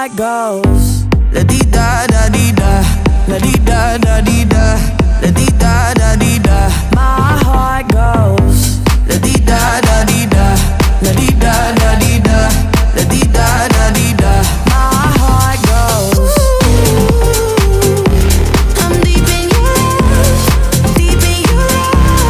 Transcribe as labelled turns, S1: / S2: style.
S1: night goes La di da da di da. La di da da di da. La di da da di da. My heart goes. La di da da di da. La di da da